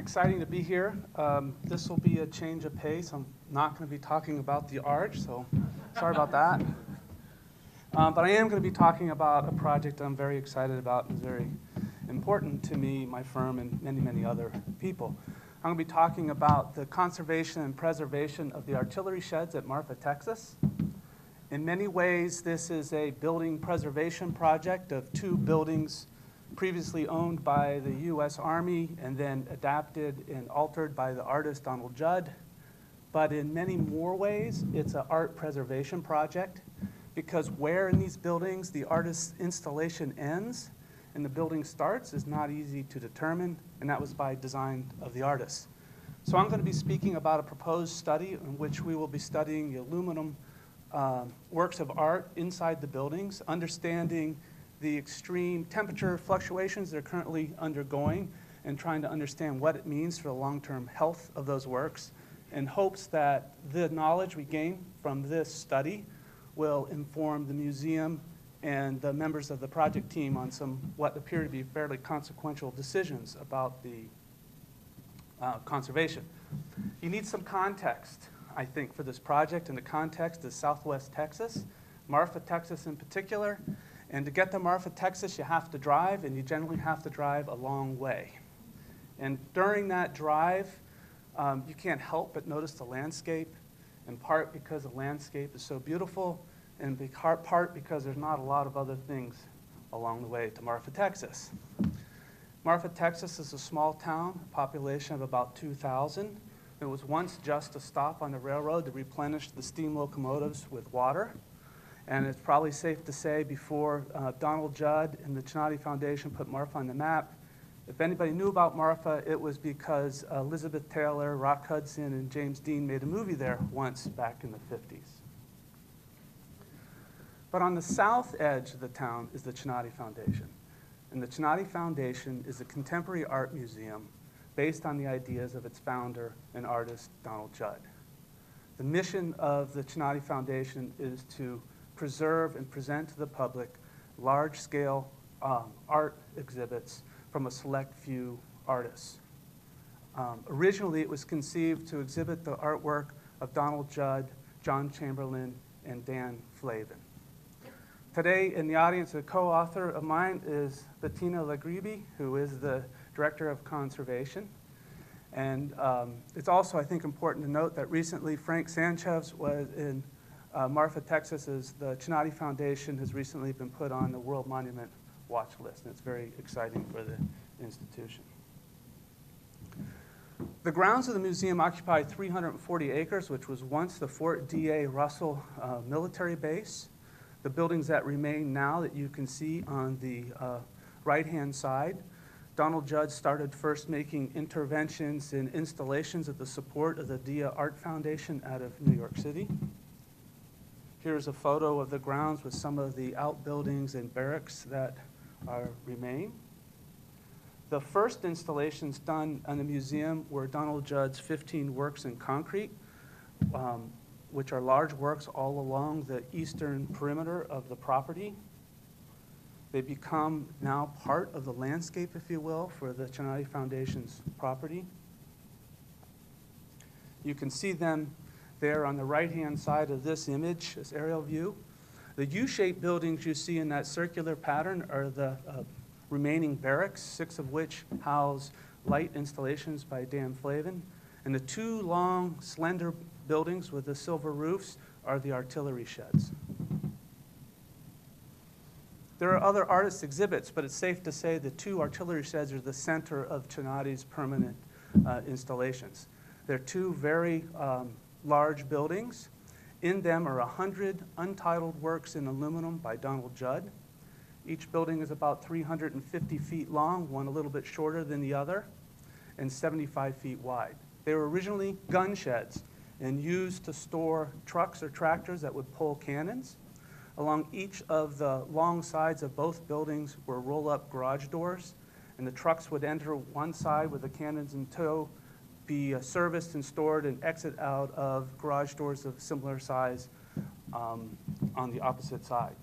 Exciting to be here. Um, this will be a change of pace. I'm not going to be talking about the arch, so sorry about that. Um, but I am going to be talking about a project I'm very excited about and very important to me, my firm, and many, many other people. I'm going to be talking about the conservation and preservation of the artillery sheds at Marfa, Texas. In many ways, this is a building preservation project of two buildings previously owned by the U.S. Army and then adapted and altered by the artist Donald Judd. But in many more ways, it's an art preservation project because where in these buildings the artist's installation ends and the building starts is not easy to determine, and that was by design of the artist. So I'm going to be speaking about a proposed study in which we will be studying the aluminum uh, works of art inside the buildings, understanding the extreme temperature fluctuations they're currently undergoing, and trying to understand what it means for the long-term health of those works, in hopes that the knowledge we gain from this study will inform the museum and the members of the project team on some what appear to be fairly consequential decisions about the uh, conservation. You need some context, I think, for this project, and the context is Southwest Texas, Marfa, Texas in particular. And to get to Marfa, Texas, you have to drive, and you generally have to drive a long way. And during that drive, um, you can't help but notice the landscape, in part because the landscape is so beautiful, and in part because there's not a lot of other things along the way to Marfa, Texas. Marfa, Texas is a small town, population of about 2,000. It was once just a stop on the railroad to replenish the steam locomotives with water. And it's probably safe to say before uh, Donald Judd and the Chinati Foundation put Marfa on the map, if anybody knew about Marfa, it was because Elizabeth Taylor, Rock Hudson, and James Dean made a movie there once back in the 50s. But on the south edge of the town is the Chinati Foundation. And the Chinati Foundation is a contemporary art museum based on the ideas of its founder and artist, Donald Judd. The mission of the Chinati Foundation is to preserve and present to the public large-scale um, art exhibits from a select few artists. Um, originally, it was conceived to exhibit the artwork of Donald Judd, John Chamberlain, and Dan Flavin. Today in the audience, a co-author of mine is Bettina Lagribi, who is the Director of Conservation. And um, it's also, I think, important to note that recently Frank Sanchez was in uh, Marfa, Texas, is the Chinati Foundation has recently been put on the World Monument Watch list, and it's very exciting for the institution. The grounds of the museum occupy 340 acres, which was once the Fort D.A. Russell uh, military base. The buildings that remain now that you can see on the uh, right-hand side, Donald Judd started first making interventions and installations at the support of the Dia Art Foundation out of New York City. Here's a photo of the grounds with some of the outbuildings and barracks that are, remain. The first installations done in the museum were Donald Judd's 15 works in concrete. Um, which are large works all along the eastern perimeter of the property. They become now part of the landscape, if you will, for the Chinati Foundation's property. You can see them there on the right-hand side of this image, this aerial view. The U-shaped buildings you see in that circular pattern are the uh, remaining barracks, six of which house light installations by Dan Flavin. And the two long, slender buildings with the silver roofs are the artillery sheds. There are other artist exhibits, but it's safe to say the two artillery sheds are the center of Chinati's permanent uh, installations. They're two very um, large buildings. In them are 100 untitled works in aluminum by Donald Judd. Each building is about 350 feet long, one a little bit shorter than the other, and 75 feet wide. They were originally gun sheds and used to store trucks or tractors that would pull cannons. Along each of the long sides of both buildings were roll-up garage doors, and the trucks would enter one side with the cannons in tow, be uh, serviced and stored, and exit out of garage doors of similar size um, on the opposite side.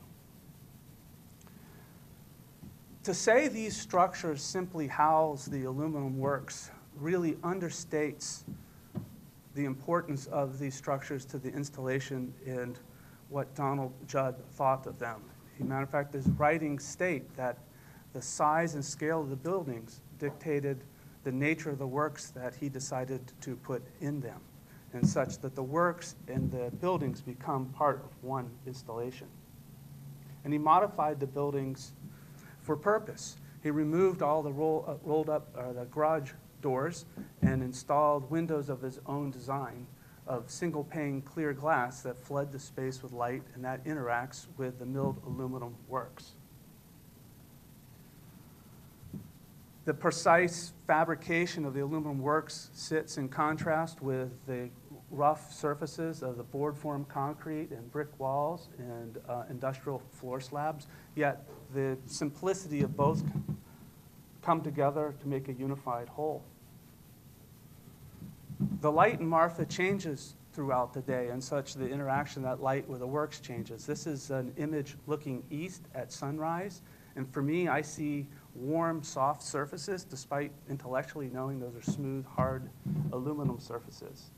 To say these structures simply house the aluminum works really understates the importance of these structures to the installation and what Donald Judd thought of them. A matter of fact, his writings state that the size and scale of the buildings dictated the nature of the works that he decided to put in them, and such that the works and the buildings become part of one installation. And he modified the buildings for purpose. He removed all the roll, uh, rolled up uh, the garage doors and installed windows of his own design of single pane clear glass that flood the space with light and that interacts with the milled aluminum works. The precise fabrication of the aluminum works sits in contrast with the rough surfaces of the board form concrete and brick walls and uh, industrial floor slabs, yet the simplicity of both come together to make a unified whole. The light in Marfa changes throughout the day and such the interaction that light with the works changes. This is an image looking east at sunrise. And for me, I see warm, soft surfaces despite intellectually knowing those are smooth, hard aluminum surfaces.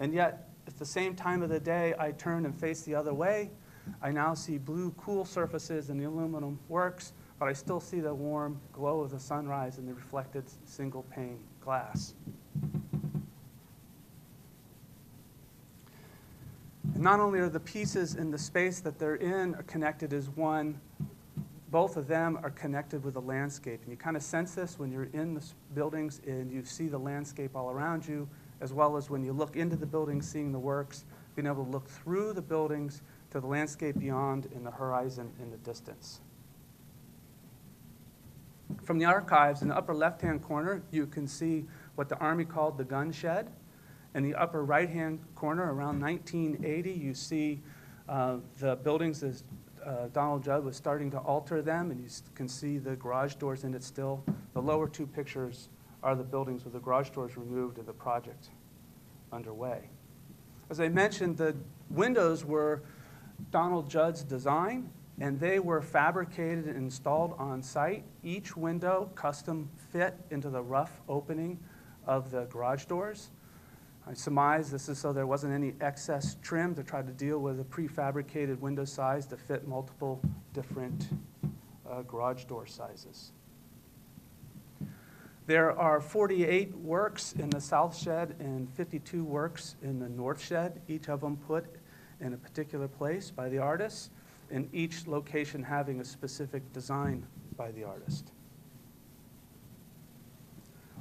And yet, at the same time of the day, I turn and face the other way. I now see blue, cool surfaces in the aluminum works, but I still see the warm glow of the sunrise in the reflected single pane glass. And not only are the pieces in the space that they're in connected as one, both of them are connected with the landscape. And you kind of sense this when you're in the buildings and you see the landscape all around you, as well as when you look into the buildings, seeing the works, being able to look through the buildings to the landscape beyond in the horizon in the distance. From the archives in the upper left-hand corner, you can see what the Army called the gun shed. In the upper right-hand corner, around 1980, you see uh, the buildings as uh, Donald Judd was starting to alter them, and you can see the garage doors in it still. The lower two pictures are the buildings with the garage doors removed and the project underway. As I mentioned, the windows were Donald Judd's design, and they were fabricated and installed on site. Each window custom fit into the rough opening of the garage doors. I surmise this is so there wasn't any excess trim to try to deal with a prefabricated window size to fit multiple different uh, garage door sizes. There are 48 works in the south shed and 52 works in the north shed, each of them put in a particular place by the artist, and each location having a specific design by the artist.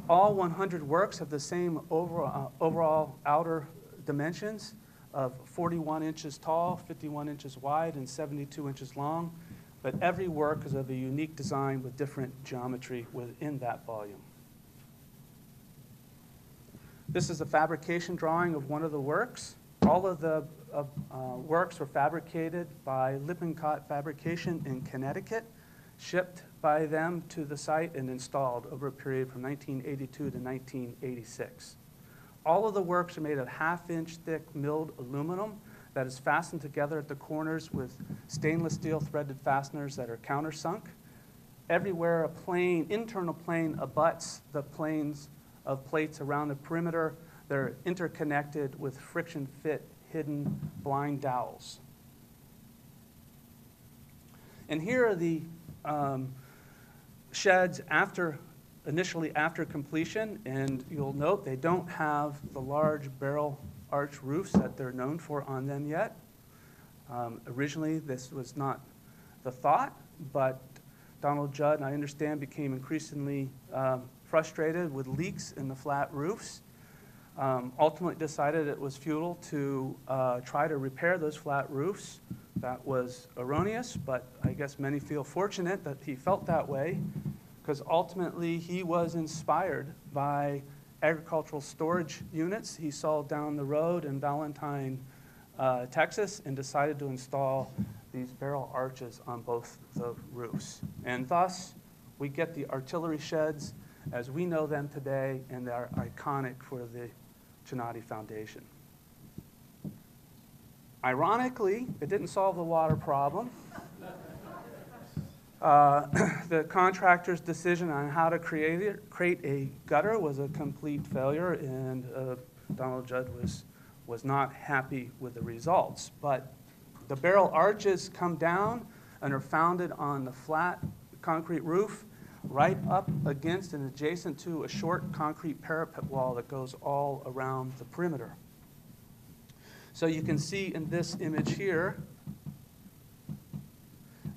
All 100 works have the same overall, uh, overall outer dimensions of 41 inches tall, 51 inches wide, and 72 inches long, but every work is of a unique design with different geometry within that volume. This is a fabrication drawing of one of the works. All of the uh, uh, works were fabricated by Lippincott Fabrication in Connecticut, shipped by them to the site and installed over a period from 1982 to 1986. All of the works are made of half-inch thick milled aluminum that is fastened together at the corners with stainless steel threaded fasteners that are countersunk. Everywhere a plane, internal plane abuts the planes of plates around the perimeter, they're interconnected with friction fit hidden blind dowels. And here are the um, sheds after, initially after completion, and you'll note they don't have the large barrel arch roofs that they're known for on them yet. Um, originally, this was not the thought, but Donald Judd, I understand, became increasingly um, frustrated with leaks in the flat roofs. Um, ultimately decided it was futile to uh, try to repair those flat roofs that was erroneous, but I guess many feel fortunate that he felt that way because ultimately he was inspired by agricultural storage units he saw down the road in Valentine, uh, Texas, and decided to install these barrel arches on both the roofs. And thus, we get the artillery sheds as we know them today, and they're iconic for the Chinati Foundation. Ironically, it didn't solve the water problem. Uh, the contractor's decision on how to create, it, create a gutter was a complete failure, and uh, Donald Judd was, was not happy with the results. But the barrel arches come down and are founded on the flat concrete roof right up against and adjacent to a short concrete parapet wall that goes all around the perimeter. So you can see in this image here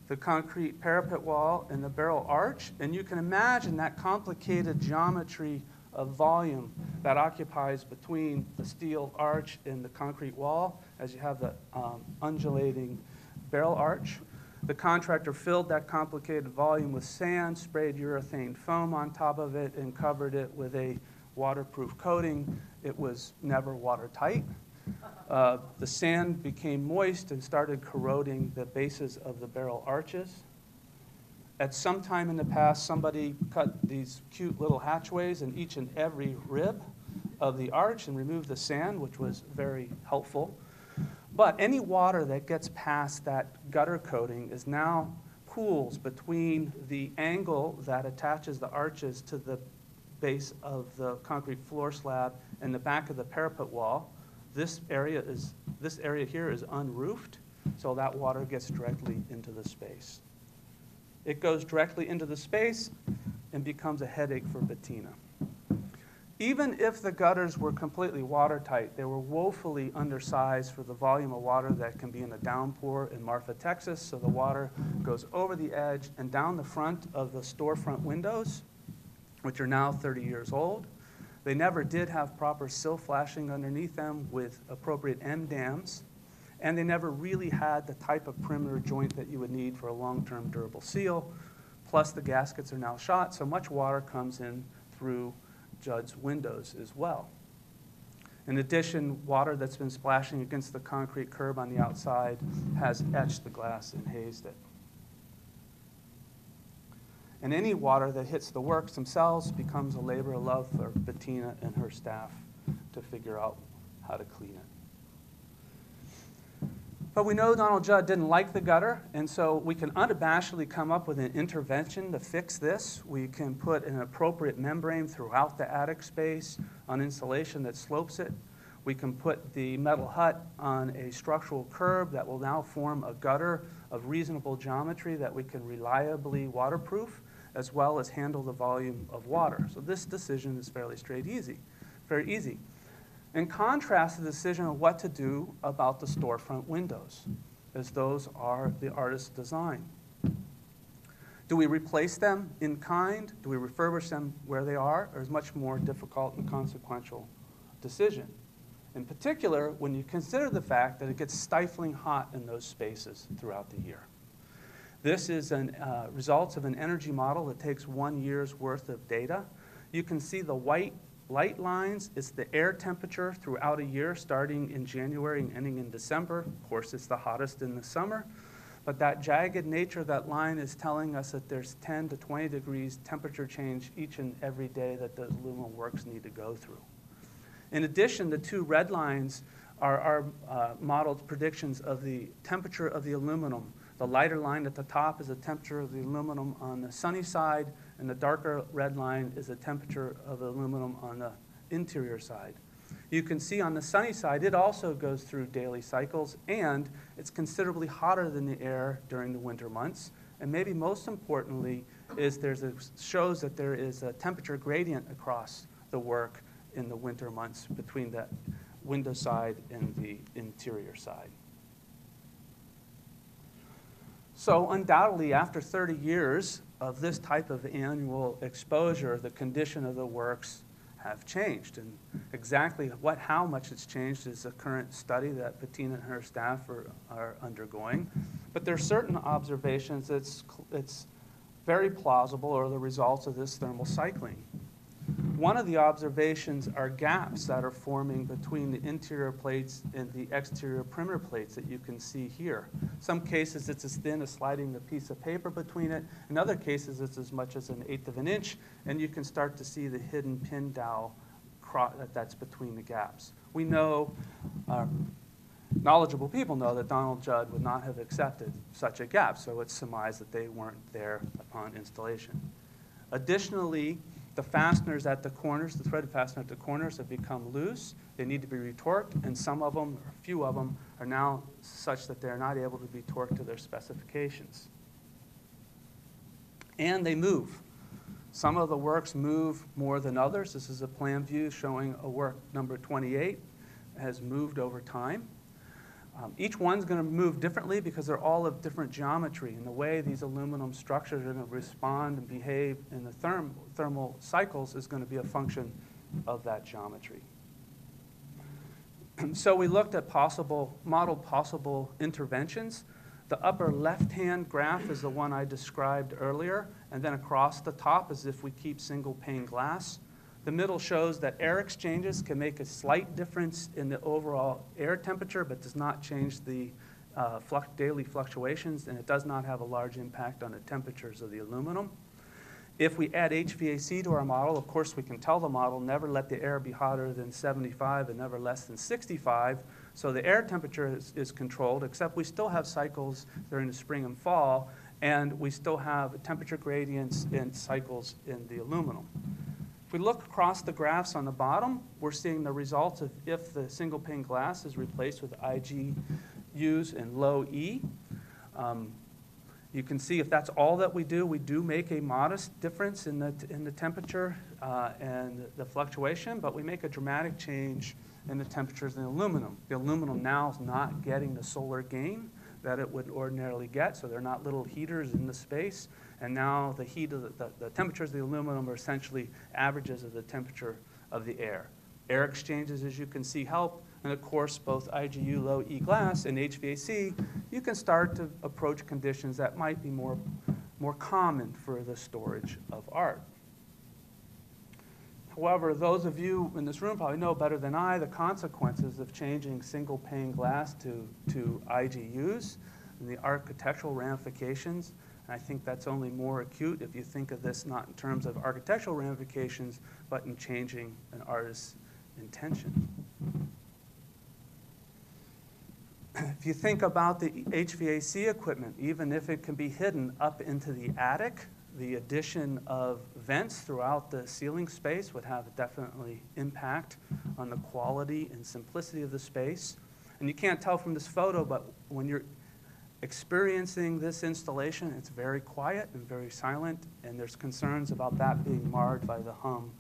the concrete parapet wall and the barrel arch, and you can imagine that complicated geometry of volume that occupies between the steel arch and the concrete wall as you have the um, undulating barrel arch. The contractor filled that complicated volume with sand, sprayed urethane foam on top of it, and covered it with a waterproof coating. It was never watertight. Uh, the sand became moist and started corroding the bases of the barrel arches. At some time in the past, somebody cut these cute little hatchways in each and every rib of the arch and removed the sand, which was very helpful. But any water that gets past that gutter coating is now pools between the angle that attaches the arches to the base of the concrete floor slab and the back of the parapet wall. This area is this area here is unroofed, so that water gets directly into the space. It goes directly into the space and becomes a headache for Bettina. Even if the gutters were completely watertight, they were woefully undersized for the volume of water that can be in a downpour in Marfa, Texas. So the water goes over the edge and down the front of the storefront windows, which are now 30 years old. They never did have proper sill flashing underneath them with appropriate end dams, and they never really had the type of perimeter joint that you would need for a long-term durable seal. Plus, the gaskets are now shot, so much water comes in through Judd's windows as well. In addition, water that's been splashing against the concrete curb on the outside has etched the glass and hazed it. And any water that hits the works themselves becomes a labor of love for Bettina and her staff to figure out how to clean it. But we know Donald Judd didn't like the gutter, and so we can unabashedly come up with an intervention to fix this. We can put an appropriate membrane throughout the attic space on insulation that slopes it. We can put the metal hut on a structural curb that will now form a gutter of reasonable geometry that we can reliably waterproof as well as handle the volume of water. So this decision is fairly straight easy, very easy. In contrast, the decision of what to do about the storefront windows, as those are the artist's design. Do we replace them in kind? Do we refurbish them where they are? Or is much more difficult and consequential decision? In particular, when you consider the fact that it gets stifling hot in those spaces throughout the year. This is an, uh, results of an energy model that takes one year's worth of data. You can see the white light lines. It's the air temperature throughout a year, starting in January and ending in December. Of course, it's the hottest in the summer. But that jagged nature of that line is telling us that there's 10 to 20 degrees temperature change each and every day that the aluminum works need to go through. In addition, the two red lines are our uh, modeled predictions of the temperature of the aluminum the lighter line at the top is the temperature of the aluminum on the sunny side, and the darker red line is the temperature of the aluminum on the interior side. You can see on the sunny side, it also goes through daily cycles, and it's considerably hotter than the air during the winter months. And maybe most importantly, is there's a, shows that there is a temperature gradient across the work in the winter months between the window side and the interior side. So undoubtedly, after 30 years of this type of annual exposure, the condition of the works have changed. And exactly what, how much it's changed is a current study that Bettina and her staff are, are undergoing. But there are certain observations that's it's very plausible or the results of this thermal cycling. One of the observations are gaps that are forming between the interior plates and the exterior perimeter plates that you can see here. Some cases it's as thin as sliding a piece of paper between it. In other cases it's as much as an eighth of an inch, and you can start to see the hidden pin dowel that's between the gaps. We know uh, knowledgeable people know that Donald Judd would not have accepted such a gap, so it's surmised that they weren't there upon installation. Additionally, the fasteners at the corners, the threaded fastener at the corners have become loose. They need to be retorqued, and some of them, or a few of them, are now such that they're not able to be torqued to their specifications. And they move. Some of the works move more than others. This is a plan view showing a work number 28 has moved over time. Um, each one's going to move differently because they're all of different geometry, and the way these aluminum structures are going to respond and behave in the therm thermal cycles is going to be a function of that geometry. so we looked at possible, modeled possible interventions. The upper left-hand graph is the one I described earlier, and then across the top is if we keep single pane glass. The middle shows that air exchanges can make a slight difference in the overall air temperature, but does not change the uh, daily fluctuations, and it does not have a large impact on the temperatures of the aluminum. If we add HVAC to our model, of course, we can tell the model never let the air be hotter than 75 and never less than 65. So the air temperature is, is controlled, except we still have cycles during the spring and fall, and we still have temperature gradients and cycles in the aluminum we look across the graphs on the bottom, we're seeing the results of if the single pane glass is replaced with IGUs in low E. Um, you can see if that's all that we do, we do make a modest difference in the, in the temperature uh, and the fluctuation, but we make a dramatic change in the temperatures in the aluminum. The aluminum now is not getting the solar gain that it would ordinarily get, so they're not little heaters in the space. And now the heat of the, the, the temperatures of the aluminum are essentially averages of the temperature of the air. Air exchanges, as you can see, help. And of course, both IGU low E glass and HVAC, you can start to approach conditions that might be more, more common for the storage of art. However, those of you in this room probably know better than I the consequences of changing single pane glass to, to IGUs and the architectural ramifications. And I think that's only more acute if you think of this not in terms of architectural ramifications, but in changing an artist's intention. If you think about the HVAC equipment, even if it can be hidden up into the attic, the addition of vents throughout the ceiling space would have definitely impact on the quality and simplicity of the space. And you can't tell from this photo, but when you're experiencing this installation, it's very quiet and very silent, and there's concerns about that being marred by the hum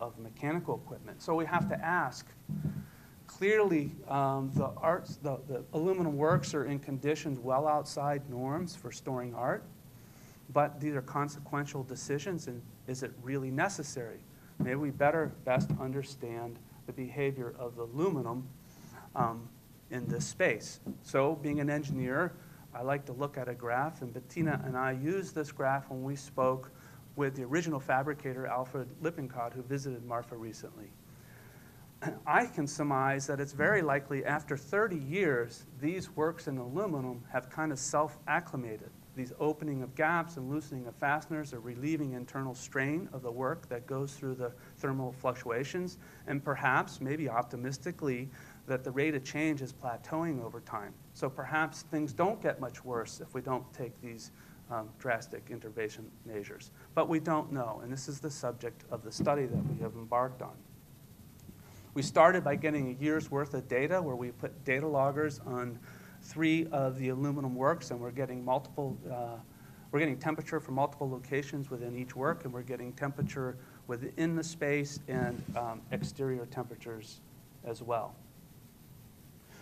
of mechanical equipment. So we have to ask, clearly um, the, arts, the, the aluminum works are in conditions well outside norms for storing art but these are consequential decisions, and is it really necessary? Maybe we better best understand the behavior of the aluminum um, in this space. So, being an engineer, I like to look at a graph, and Bettina and I used this graph when we spoke with the original fabricator, Alfred Lippincott, who visited Marfa recently. I can surmise that it's very likely after 30 years, these works in aluminum have kind of self acclimated these opening of gaps and loosening of fasteners are relieving internal strain of the work that goes through the thermal fluctuations, and perhaps, maybe optimistically, that the rate of change is plateauing over time. So perhaps things don't get much worse if we don't take these um, drastic intervention measures. But we don't know, and this is the subject of the study that we have embarked on. We started by getting a year's worth of data where we put data loggers on three of the aluminum works, and we're getting multiple, uh, we're getting temperature from multiple locations within each work, and we're getting temperature within the space and um, exterior temperatures as well.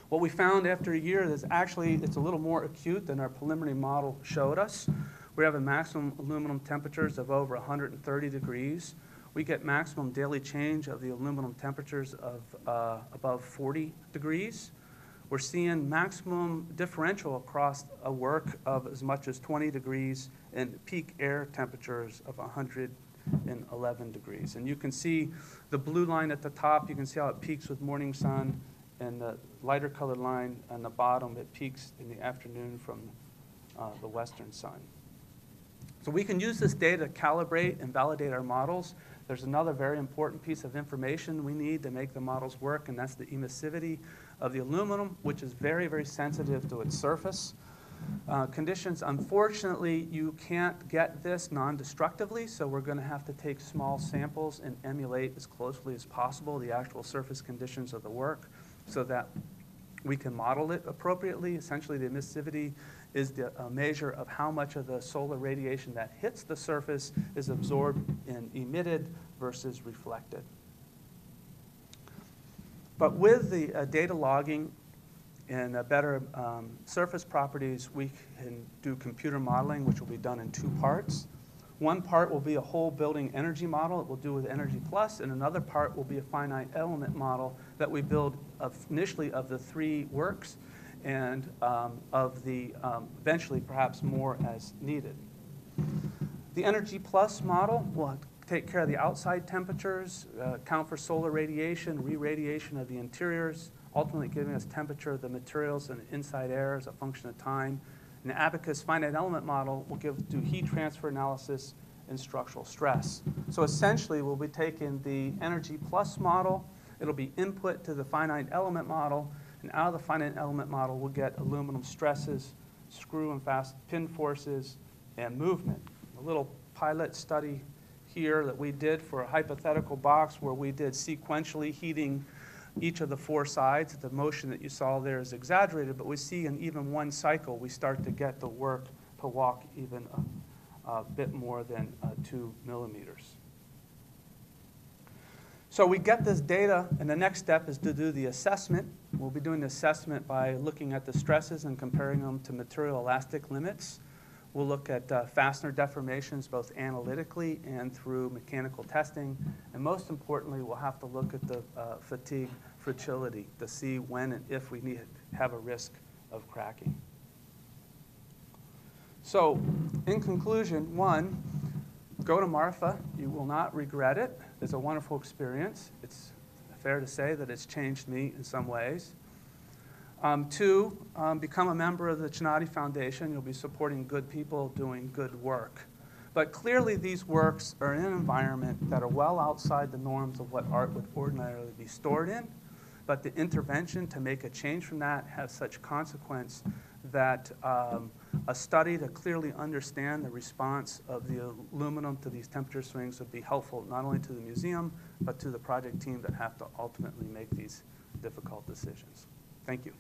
What we found after a year is actually it's a little more acute than our preliminary model showed us. We have a maximum aluminum temperatures of over 130 degrees. We get maximum daily change of the aluminum temperatures of uh, above 40 degrees. We're seeing maximum differential across a work of as much as 20 degrees and peak air temperatures of 111 degrees. And you can see the blue line at the top, you can see how it peaks with morning sun, and the lighter colored line on the bottom, it peaks in the afternoon from uh, the western sun. So we can use this data to calibrate and validate our models. There's another very important piece of information we need to make the models work, and that's the emissivity of the aluminum, which is very, very sensitive to its surface. Uh, conditions, unfortunately, you can't get this non-destructively, so we're going to have to take small samples and emulate as closely as possible the actual surface conditions of the work so that we can model it appropriately. Essentially, the emissivity is the measure of how much of the solar radiation that hits the surface is absorbed and emitted versus reflected. But with the uh, data logging and uh, better um, surface properties, we can do computer modeling, which will be done in two parts. One part will be a whole building energy model that we'll do with Energy Plus, and another part will be a finite element model that we build initially of the three works and um, of the um, eventually perhaps more as needed. The Energy Plus model will take care of the outside temperatures, uh, account for solar radiation, re-radiation of the interiors, ultimately giving us temperature of the materials and inside air as a function of time. And the Abaqus finite element model will give, do heat transfer analysis and structural stress. So essentially, we'll be taking the energy plus model, it'll be input to the finite element model, and out of the finite element model, we'll get aluminum stresses, screw and fast pin forces, and movement. A little pilot study here that we did for a hypothetical box where we did sequentially heating each of the four sides. The motion that you saw there is exaggerated, but we see in even one cycle, we start to get the work to walk even a, a bit more than uh, two millimeters. So we get this data, and the next step is to do the assessment. We'll be doing the assessment by looking at the stresses and comparing them to material elastic limits. We'll look at uh, fastener deformations both analytically and through mechanical testing. And most importantly, we'll have to look at the uh, fatigue fragility to see when and if we need have a risk of cracking. So, in conclusion, one, go to Marfa. You will not regret it. It's a wonderful experience. It's fair to say that it's changed me in some ways. Um, two, um, become a member of the Chinati Foundation. You'll be supporting good people doing good work. But clearly, these works are in an environment that are well outside the norms of what art would ordinarily be stored in. But the intervention to make a change from that has such consequence that um, a study to clearly understand the response of the aluminum to these temperature swings would be helpful not only to the museum, but to the project team that have to ultimately make these difficult decisions. Thank you.